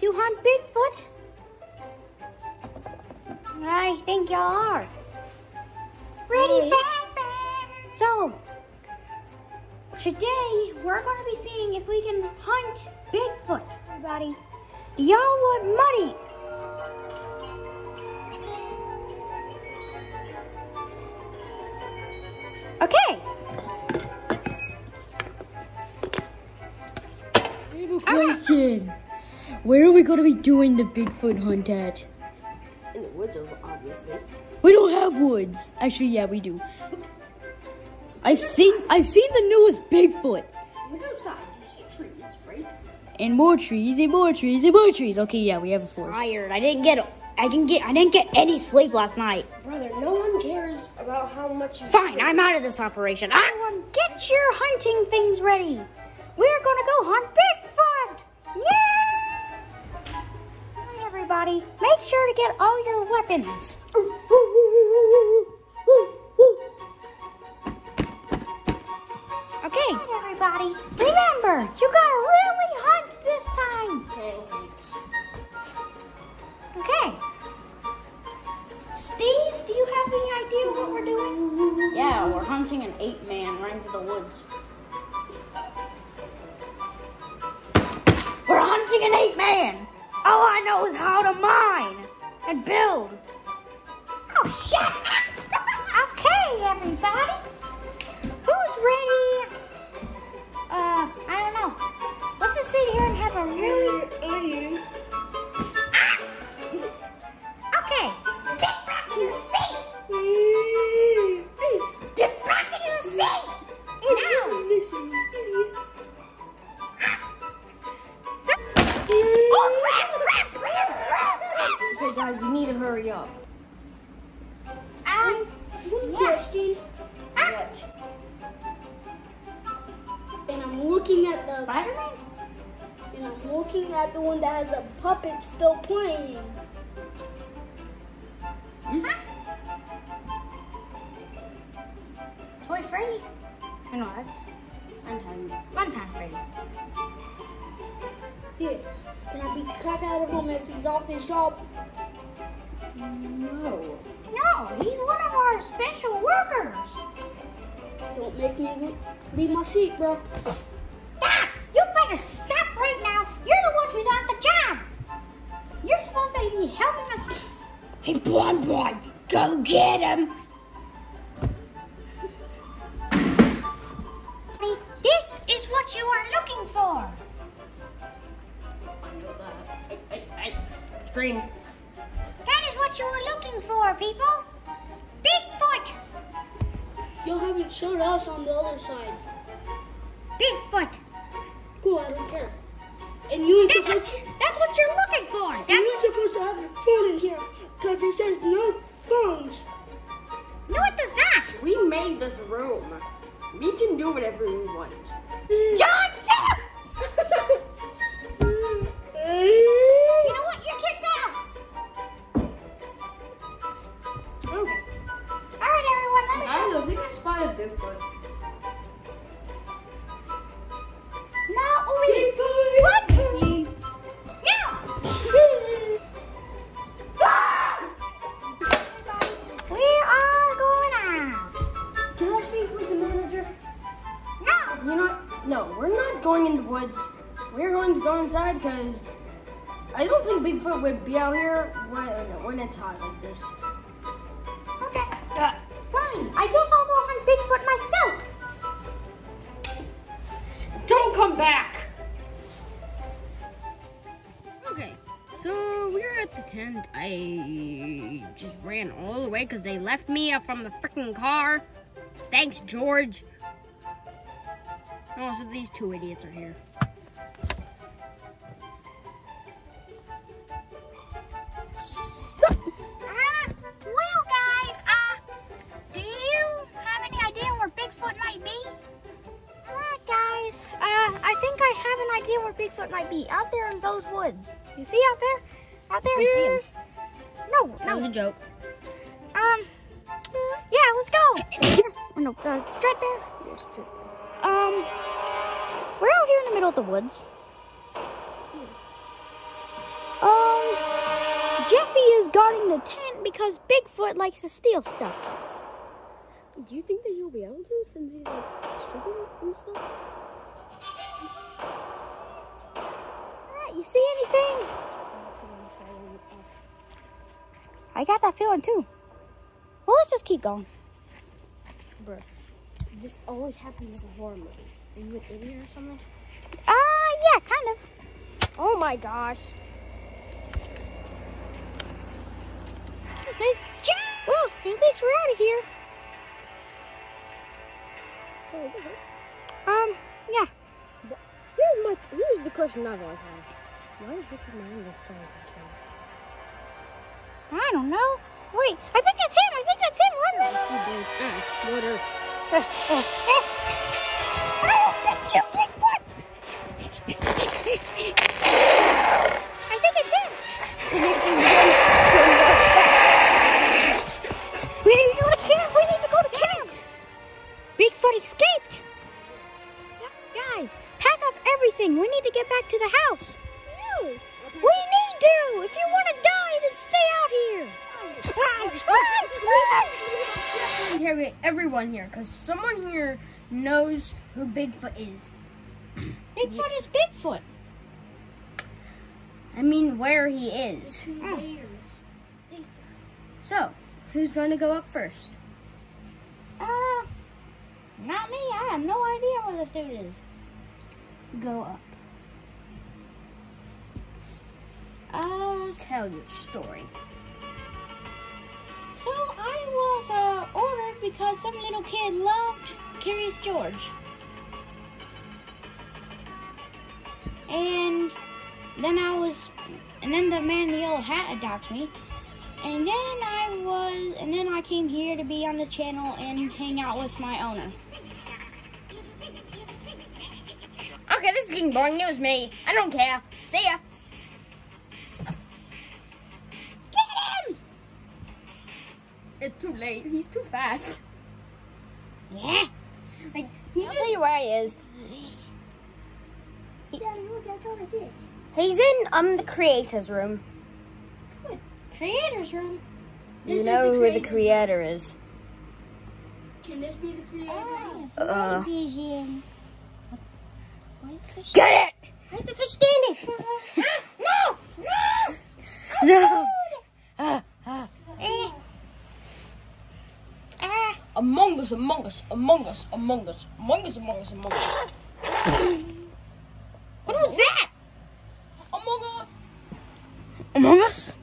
to hunt Bigfoot? I think y'all are. Ready, Fazbear? So, today we're going to be seeing if we can hunt Bigfoot. Everybody, do y'all want money? Okay. I have a question. Where are we going to be doing the Bigfoot hunt at? In the woods, obviously. We don't have woods. Actually, yeah, we do. I've seen I've seen the newest Bigfoot. Look outside. You see trees, right? And more trees, and more trees, and more trees. Okay, yeah, we have a forest. Tired. I didn't get. I didn't get. I didn't get any sleep last night. Brother, no one cares about how much you Fine, sleep. I'm out of this operation. Everyone, get your hunting things ready. We're gonna go hunt Bigfoot. Everybody. Make sure to get all your weapons. Okay, everybody. Remember, you gotta really hunt this time. Okay. Steve, do you have any idea what we're doing? Yeah, we're hunting an ape man right into the woods. We're hunting an ape man. All I know is how to mine and build. Oh, shut up. okay, everybody. Who's ready? Uh, I don't know. Let's just sit here and have a really. Looking at the one that has the puppet still playing. Huh? Toy Freddy? I know that's Untimed. Funtime Freddy. Yes. Can I be crap out of him if he's off his job? No. No, he's one of our special workers. Don't make me leave my seat, bro. Stop! You better stop right now. You're the one who's on the job. You're supposed to be helping us. Hey, blonde boy, go get him. This is what you are looking for. I know that. I, I, I, screen. That is what you were looking for, people. Bigfoot. Y'all haven't showed us on the other side. Bigfoot. Cool, I don't care. And you ain't That's supposed what, you- that's what you're looking for. and That's you ain't supposed to have your phone in here because it says no phones. no, it does not. We made this room. We can do whatever we want. John, sit up. You know what? You're kicked out. Okay. All right, everyone. Let me I don't know. I think I spotted Bigfoot. I don't think Bigfoot would be out here when, when it's hot like this. Okay. Uh, fine. I guess I'll go hunt Bigfoot myself. Don't come back! Okay, so we're at the tent. I just ran all the way because they left me up from the freaking car. Thanks, George. Oh, so these two idiots are here. An idea where Bigfoot might be. Out there in those woods. You see out there? Out there? I see him. No, That was a joke. Um, yeah, let's go. oh, no, uh, Dreadbear. Yes, Dread. Um, we're out here in the middle of the woods. Um, Jeffy is guarding the tent because Bigfoot likes to steal stuff. Do you think that he'll be able to since he's like stupid and stuff? You see anything? I got that feeling too. Well, let's just keep going. Bro, this always happens in a horror movie. Are you an idiot or something? Ah, yeah, kind of. Oh my gosh. Nice job. Well, at least we're out of here. Um, yeah. Here's my here's the question I've always had. Why the heck is my animal sky control? I don't know. Wait, I think that's him. I think that's him. Run, run. I see birds. Ah, water. Oh, that's you, Bigfoot. I think it's him. We need to go to camp. We need to go to camp. Bigfoot escaped. Yeah, Guys, pack up everything. We need to get back to the house. Interrogate everyone here, cause someone here knows who Bigfoot is. Bigfoot is Bigfoot. I mean, where he is. So, who's going to go up first? Uh, not me. I have no idea where this dude is. Go up. Uh, Tell your story. So I was uh, ordered because some little kid loved Curious George. And then I was, and then the man in the yellow hat adopted me. And then I was, and then I came here to be on the channel and hang out with my owner. Okay, this is getting boring It was me. I don't care. See ya. It's too late. He's too fast. Yeah. Like, I'll tell you where he is. He's in um the creator's room. What? Creator's room. you know who the creator is. Can this be the creator? Uh, Vision. get it! Where's the fish standing? no! No! No. Eh. Ah. Among us, among us, among us, among us, among us, among us, among us. What was that? Among us. Among Us?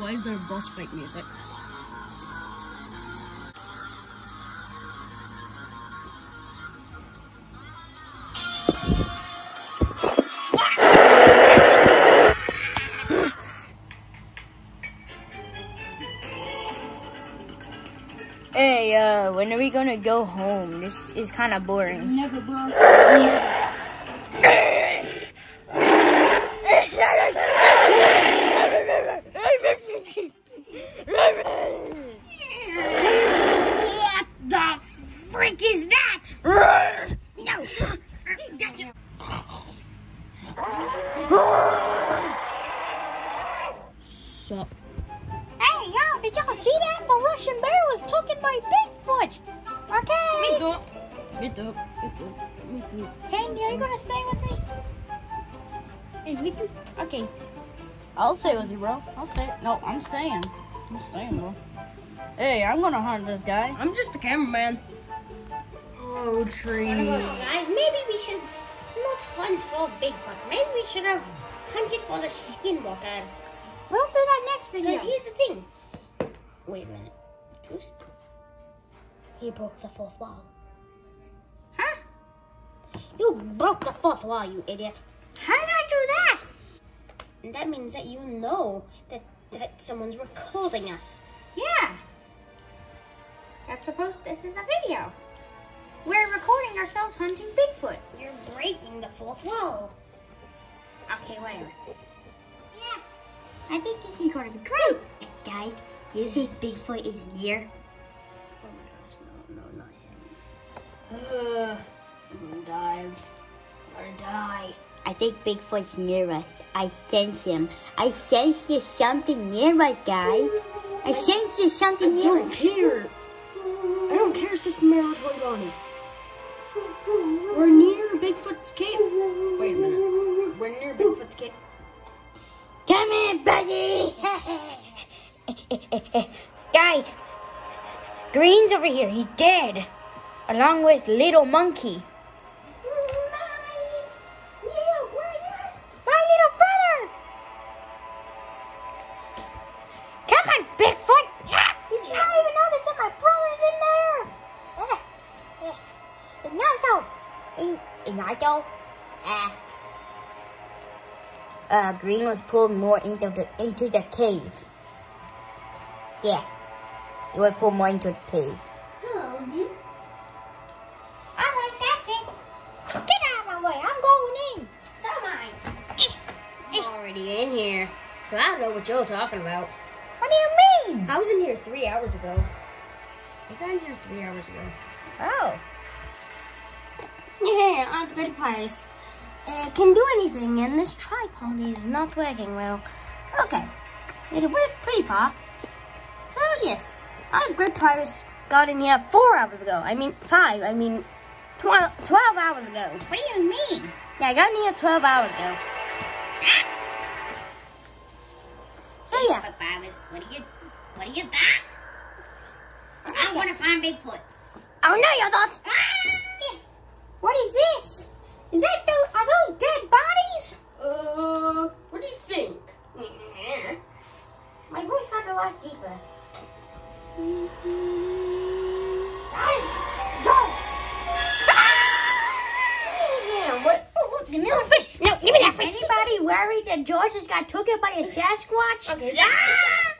Why is there boss fight music? Hey, uh, when are we gonna go home? This is kind of boring. Never, bro. What the freak is that? No. Gotcha. Sup? Hey, yo, did y'all see that? The Russian bear was taken by Bigfoot. Okay. Me too. Me too. Me too. Me too. Candy, are you gonna stay with me? Hey, me too. Okay. I'll stay with you, bro. I'll stay. No, I'm staying. I'm staying, bro. Hey, I'm gonna hunt this guy. I'm just a cameraman. Oh, tree. Guys, maybe we should not hunt for Bigfoot. Maybe we should have hunted for the skinwalker. We'll do that next video. Because here's the thing. Wait a minute. Who's... He broke the fourth wall. Huh? You broke the fourth wall, you idiot. How did I do that? And that means that you know that, that someone's recording us. Yeah. That's supposed. This is a video. We're recording ourselves hunting Bigfoot. You're breaking the fourth wall. Okay, whatever. Yeah. I think this is going to be great. Guys, do you see Bigfoot is near? Oh my gosh, no, no, not him. Uh, I'm gonna dive. I'm gonna die. I think Bigfoot's near us. I sense him. I sense there's something near us, guys. I sense there's something I near don't care. I don't care, Sister Mary's White Bonnie. We're near Bigfoot's cave. Wait a minute. We're near Bigfoot's cave. Come in, buddy. guys, Green's over here. He's dead, along with Little Monkey. My little brother. Come on, Bigfoot. Did you not even notice that my brother's in there? Ignacio. In- Ignacio. Ah. Uh, Green was pulled more into the into the cave. Yeah, he was pulled more into the cave. Oh, Hello, Dean. Alright, that's it. Get out of my way. I'm going in. So am I. I'm already in here, so I don't know what you're talking about. What do you mean? I was in here three hours ago. I got in here three hours ago. Oh. Yeah, I'm the good place. It can do anything, and this tripod is not working well. Okay, it went pretty far. So yes, I the Great Pirates got in here four hours ago. I mean five. I mean twelve, 12 hours ago. What do you mean? Yeah, I got in here 12 hours ago. So yeah, But Bobus, what do you, what do you got? I want to find Bigfoot. oh no, your thoughts. What is this? Is that those, are those dead bodies? Uh, what do you think? My voice got a lot deeper. Guys, George. Yeah, what? Oh, look, another fish. No, give me that fish. Anybody worried that George just got taken by a Sasquatch? Okay. Ah!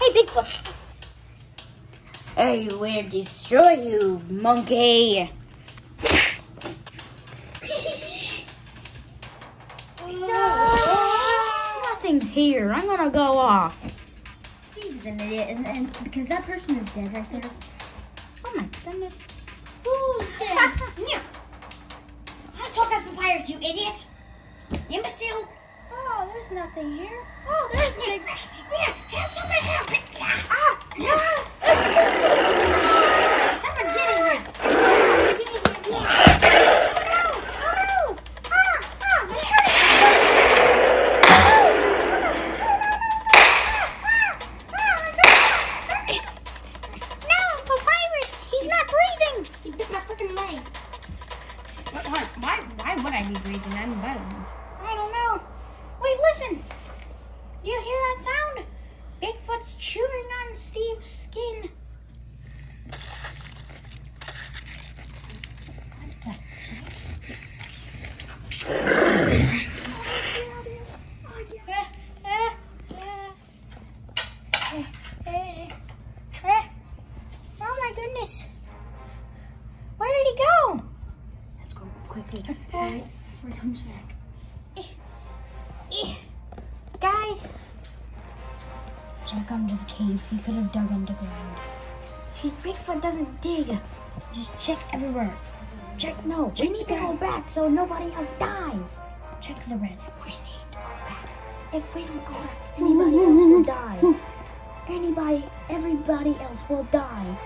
Hey, Bigfoot. I will destroy you, monkey. Nothing's here. I'm gonna go off. Steve's an idiot, and, and because that person is dead right there. Oh my goodness. Who's dead? yeah. I talk as papyrus, you idiot. Imbecile. Oh, there's nothing here. Oh, there's big. Yeah, have someone help me. Ah, ah. Someone get in here. Get in here. Oh, no. Ah, ah. No, Papyrus, he's not breathing. He bit my freaking leg. What, what, why, why would I be breathing? I'm bones. I don't know. Wait, listen. Do you hear that sound? Bigfoot's chewing on Steve's skin. Oh my goodness. Where did he go? Let's go quickly before he, before he comes back. Eh. Guys, Check He could have dug underground. hey, Bigfoot doesn't dig. Just check everywhere. Check no. We need to go back so nobody else dies. Check the red. We need to go back. If we don't go back, anybody else will die. Anybody, everybody else will die.